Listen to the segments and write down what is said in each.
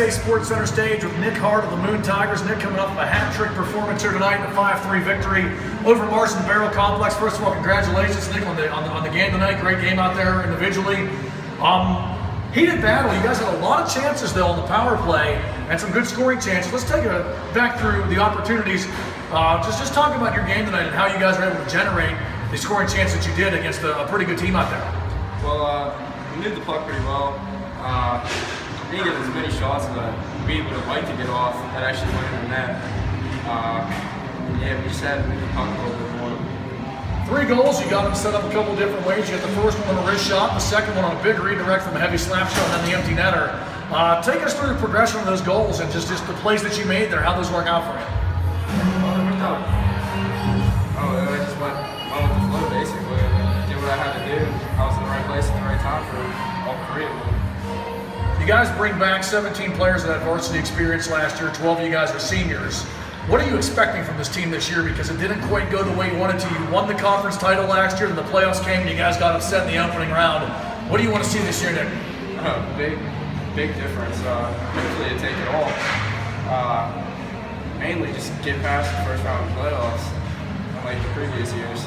MSA Sports Center stage with Nick Hart of the Moon Tigers. Nick coming off a hat trick performance here tonight a 5-3 victory over Marston Barrel Complex. First of all, congratulations, Nick, on the, on the, on the game tonight. Great game out there individually. Um, heated battle. You guys had a lot of chances though on the power play and some good scoring chances. Let's take a back through the opportunities. Uh, just just talk about your game tonight and how you guys were able to generate the scoring chance that you did against a, a pretty good team out there. Well, uh, we moved the puck pretty well. Uh, didn't get as many shots as uh, we would have liked to get off that actually went in the net. Uh, yeah, we just had to the puck a little bit more. Three goals, you got them set up a couple different ways. You got the first one on a wrist shot, the second one on a big redirect from a heavy slap shot, and then the empty netter. Uh, take us through the progression of those goals and just, just the plays that you made there, how those work out for you. Well, it worked out. Oh, I just went, went with the flow basically. I Did what I had to do. I was in the right place at the right time for all three of them. You guys bring back 17 players that had varsity experience last year. 12 of you guys are seniors. What are you expecting from this team this year? Because it didn't quite go the way you wanted to. You won the conference title last year, then the playoffs came, and you guys got upset in the opening round. What do you want to see this year, Nick? Uh, big, big difference. Uh, hopefully, to take it all. Uh, mainly just get past the first round of playoffs, like the previous years.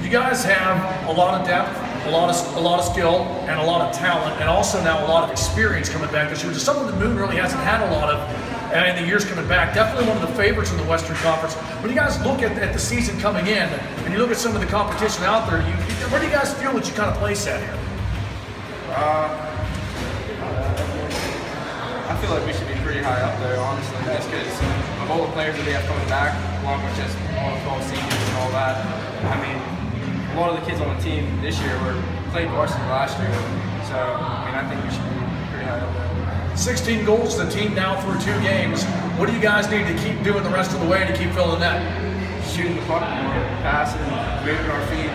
You guys have a lot of depth, a lot of a lot of skill, and a lot of talent, and also now a lot of experience coming back this year, which is something that Moon really hasn't had a lot of uh, in the years coming back. Definitely one of the favorites in the Western Conference. When you guys look at, at the season coming in, and you look at some of the competition out there, you, where do you guys feel that you kind of place at here? Uh, I feel like we should be pretty high up there, honestly, just because of all the players that we have coming back, along with just all the 12 seniors and all that. I mean, a lot of the kids on the team this year were played varsity last year, so I mean, I think we should be pretty high up there. 16 goals to the team now through two games. What do you guys need to keep doing the rest of the way to keep filling that? Shooting the puck more, passing, moving our feet.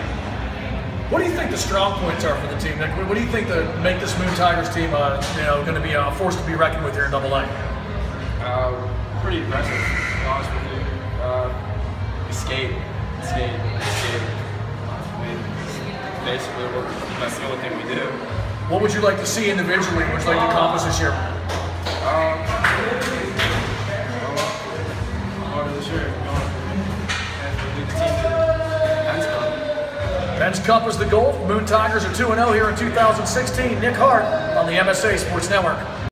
What do you think the strong points are for the team, Nick? What do you think that make this Moon Tigers team, uh, you know, going to be a force to be reckoned with here in Double A? Uh, pretty aggressive, basically, we're, that's the only thing we do. What would you like to see individually? What would you like to accomplish this year? Um, well, this year, to be honest with you. And we lead the team to Penn's Cup. Men's Cup is the goal. Moon Tigers are 2 0 here in 2016. Nick Hart on the MSA Sports Network.